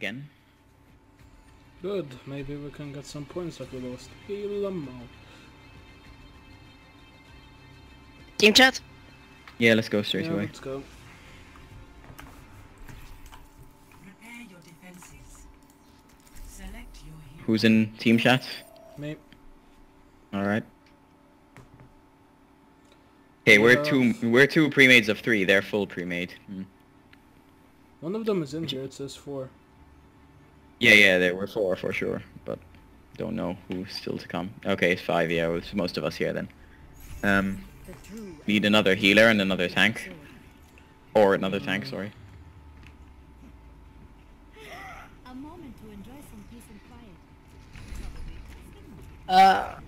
again. Good. Maybe we can get some points that we lost. Heal them out. Team chat? Yeah, let's go straight Yeah, away. let's go. Prepare your defenses. Select your hero. Who's in team chat? Me. Alright. Okay, we're Yeah. two we're two pre-mades of three, they're full pre-made. Hmm. One of them is in here. It says four. Yeah, yeah, there were four for sure, but don't know who's still to come. Okay, it's five, yeah, it's most of us here then. Um, need another healer and another tank. Or another tank, sorry. a moment to enjoy some peace and quiet. Uh,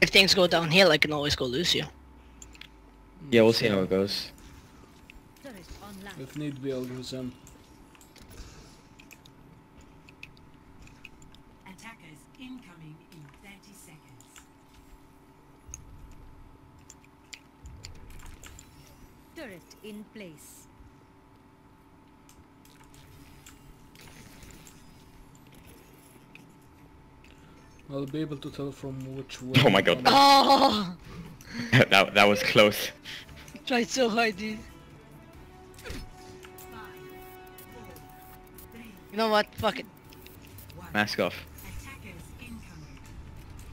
if things go downhill, I can always go Lucio. Yeah, we'll see how it goes. Turret online. If need be, I'll go Zen. Attackers incoming in 30 seconds. Turret in place. I'll be able to tell from which way. Oh my god. Oh, that, that was close. tried so hard, dude. You know what? Fuck it. Mask off. Attackers incoming.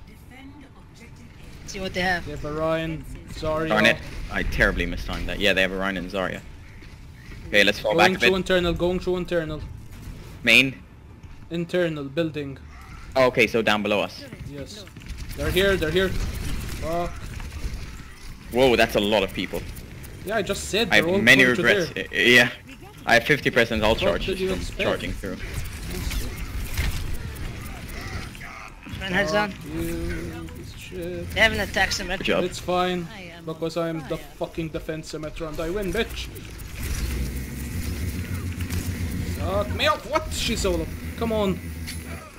Defend objective See what they have. They have Orion, Zarya. Darn it. I terribly mistimed that. Yeah, they have Orion and Zarya. Okay, let's fall Going back a bit. Going through internal, going through internal. Main. Internal, building. Oh, okay, so down below us. Yes. They're here, they're here. Fuck. Whoa, that's a lot of people. Yeah, I just said I have many regrets. there. Yeah. I have 50% ult What charge did from expect? charging through. Reinhardt's down. You piece of. They haven't attacked Symmetra. Good. It's fine. I Because I'm the fucking defense Symmetra and I win, bitch. Suck me up. What? She's solo. Come on.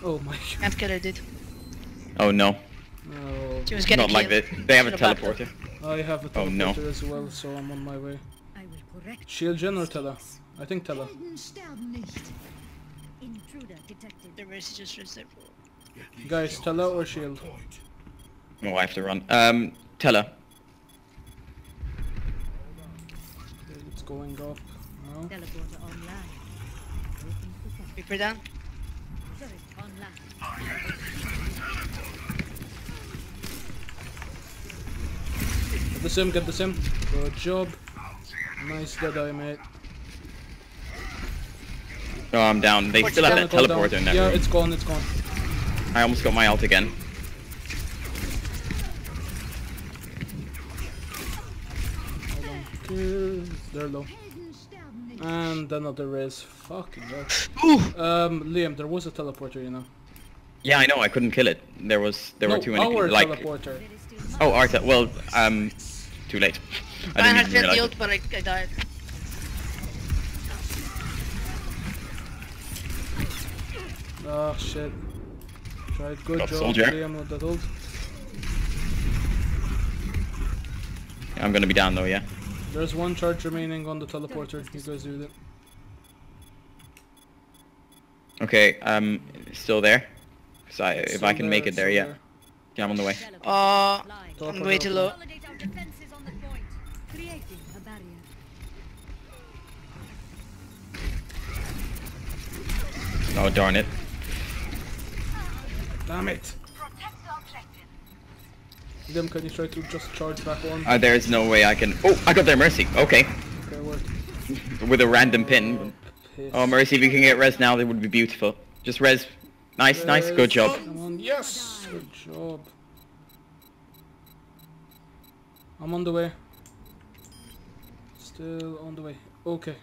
Oh my god. Can't kill her, dude. Oh no. No. She was getting Not like killed. that. They have a Should've backed up. teleporter. I have a teleporter Oh, no. as well, so I'm on my way. I will correct. Shield Gen or Tela? I think Tela. Helden sterben nicht. Intruder detected. The race just rested. Guys, Tela or Shield? Oh, I have to run. Um, Tella. Okay, It's going up now. Teleporter online. Waiting for some. Reaper down. Turret online. Get the sim, get the sim. Good job. Nice dead eye, mate. Oh, I'm down. They What's still have that Tentacle down. teleporter in that Yeah, room. it's gone, it's gone. I almost got my ult again. Hold on. They're low. Helden sterben nicht. And another raise. Fucking hell. Um, Liam, there was a teleporter, you know. Yeah, I know. I couldn't kill it. There was there no, were too many our people. Like teleporter. There is still much oh, Arta. Well, um, too late. I Reinhardt didn't even failed the ult, but I, I died. Ah, shit. Tried. Good Got job, soldier. Liam, with that ult. I'm gonna be down though. Yeah. There's one charge remaining on the teleporter. You guys do that. Okay. Um, still there. So I, if I can make it there, yeah. there. Yeah, I'm on the way. teleporter Uh, online. I'm way too low. Consolidate our defenses on the point. Creating a barrier. Oh darn it. Damn it. Liam, can you try to just charge back on? Uh, there is no way I can. Oh, I got their mercy. Okay. Okay, work. With a random pin. Piss. Oh mercy, if you can get res now, that would be beautiful. Just res. Nice, nice, good job. Yes! Good job. I'm on the way. Still on the way. Okay.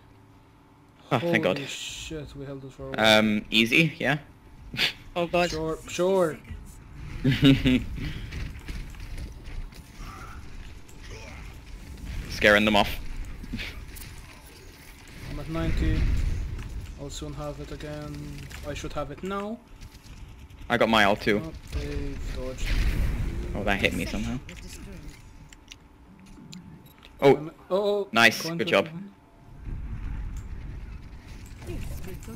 Oh, thank God. Shit, we held it for a while. Um, easy, yeah. Oh god. Sure, sure. Scaring them off. I'm at 90. I'll soon have it again. I should have it now. I got my ult too. Oh. Oh, that hit me somehow. Was. Oh, Um, oh, Nice, go good job.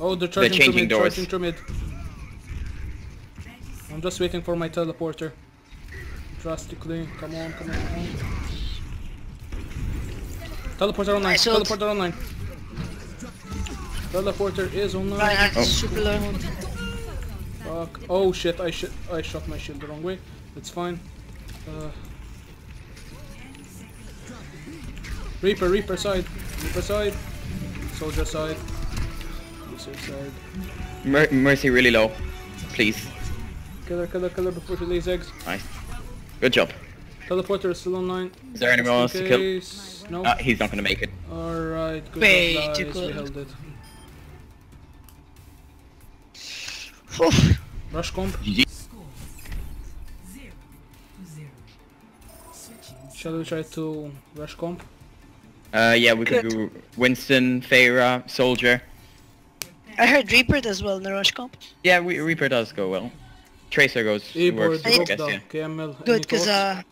Oh, they're charging changing to mid, doors. charging to mid. I'm just waiting for my teleporter. Drastically, come on, come on, come on. Teleporter online, Nice ult. teleporter online. Teleporter is online. Reinhardt Oh. super low. Fuck. Oh shit, I sh I shot my shield the wrong way. It's fine. Uh, Reaper, Reaper side. Reaper side. Soldier side. User side. Mer Mercy really low. Please. Killer, killer, killer before she lays eggs. Nice. Good job. Teleporter is still online. Is there anyone else to kill? No. Uh, he's not gonna make it. Alright, good Way job too guys, we held it. Oof. Rush comp. GG. Score zero to zero. Switching Shall we try to rush comp? Uh, yeah, we could do Winston, Pharah, Soldier. I heard Reaper does well in the rush comp. Yeah, we, Reaper does go well. Tracer goes E-board, works, I I guess, yeah. KML. any Good, cause uh,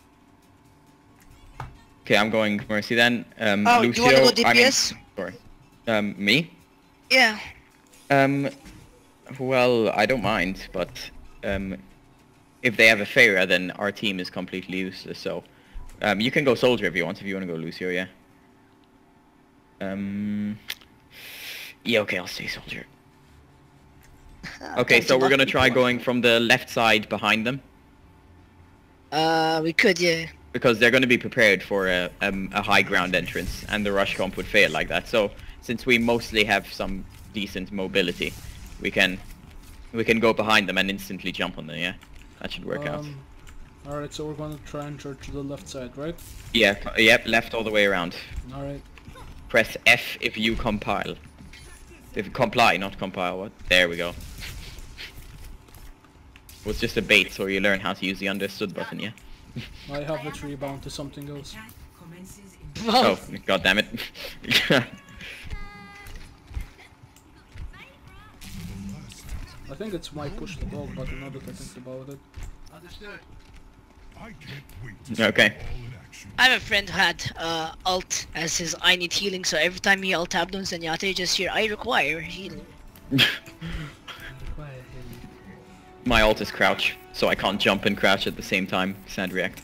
Okay, I'm going Mercy then. Um, Oh, do you Lucio, wanna go I mean, DPS? sorry. Um, me? yeah. Um, well, I don't mind, but um, if they have a Pharah, then our team is completely useless. So, um, you can go Soldier if you want. If you want to go Lucio, yeah. Um, yeah, okay, I'll stay Soldier. Okay, so we're gonna try going from the left side behind them Uh, we could, yeah. because they're gonna be prepared for a um, a high ground entrance, and the rush comp would fail like that. So, since we mostly have some decent mobility, we can we can go behind them and instantly jump on them. Yeah, that should work out. Um, Alright, so we're gonna try and charge to the left side, right? Yeah, yep, left all the way around. Alright. Press F if you compile. If comply, not compile. What? There we go. Was just a bait, so you learn how to use the understood button. Yeah. I have a tree bound to something else. attack Oh, god damn it. I think it's my push the dog button now that I think about it. okay. I have a friend who had uh, alt as his I need healing, so every time he alt tabbed on Zenyatta, he just hear I require healing. My alt is crouch, so I can't jump and crouch at the same time. Sand react.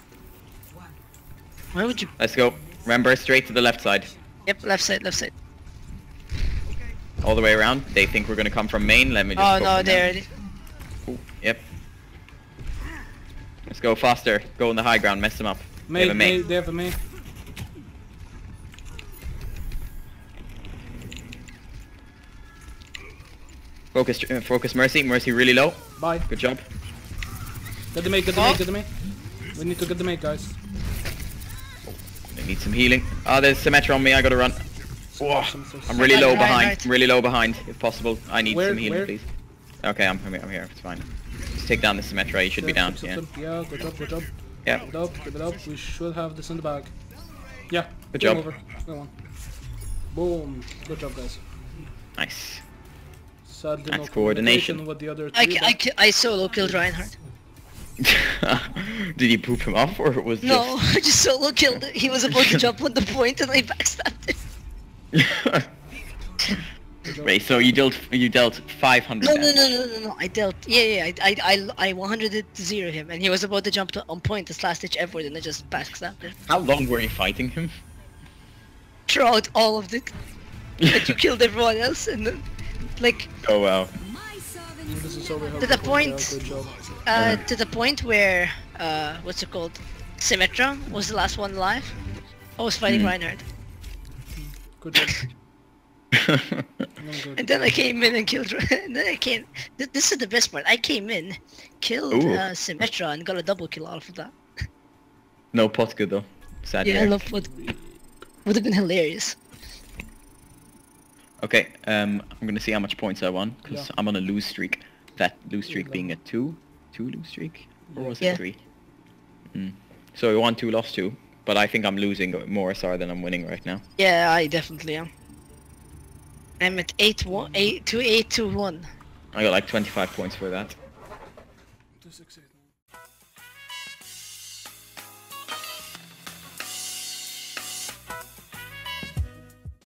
Why would you? Let's go. Remember, straight to the left side. Yep, left side, left side. All the way around. They think we're gonna come from main. Let me just Oh go no, from there there. it is. Ooh, Yep. Let's go faster. Go on the high ground. Mess them up. They May, have a May, main. they have a May. Focus, uh, focus Mercy. Mercy really low. Bye. Good job. Get the May, get the May, get the May. We need to get the May, guys. They need some healing. Ah, there's Symmetra on me. I gotta run. Whoa. Some- some- I'm really low behind. I'm really low behind. If possible, I need Where- some healing, where? please. Okay, I'm, I'm here. I'm here. It's fine. Just take down the Symmetra. You should be down. Yeah. Yeah, good job, good job. Yeah. Keep it up, keep it up. We should have this in the bag. Yeah. Good game job. Over. Go on. Boom. Good job, guys. Nice. Sadly, no That's coordination. with the other I, I, I solo killed Reinhardt. Did he poop him off, or was No, I just solo killed it. He was about to jump on the point and I backstabbed him. just? Wait, so you dealt you dealt 500 No, no, damage. no, no, no, no. I dealt. Yeah, yeah. I, I, I, I 100 to zero him, and he was about to jump to, on point this last ditch effort, and I just backstabbed him. How long were you fighting him? Throughout all of the, like you killed everyone else, and then, like, Oh wow. my servant This is so we have To the point. good job. uh, to the point where, uh, what's it called? Symmetra was the last one alive. I was fighting Hmm. Reinhardt, Good job. And then I came in and killed. and then I came. Th- this is the best part. I came in, killed Ooh. uh, Symmetra, and got a double kill out of that. no pot good though. Sad. Yeah, I react. love what. Would have been hilarious. Okay, um, I'm gonna see how much points I won because Yeah. I'm on a lose streak. That lose streak Yeah. being a two, two lose streak, or was Yeah. it three? Mm. So we won two, lost two, but I think I'm losing more SR than I'm winning right now. Yeah, I definitely am. I'm at eight one eight two eight two one. I got like 25 points for that. To succeed.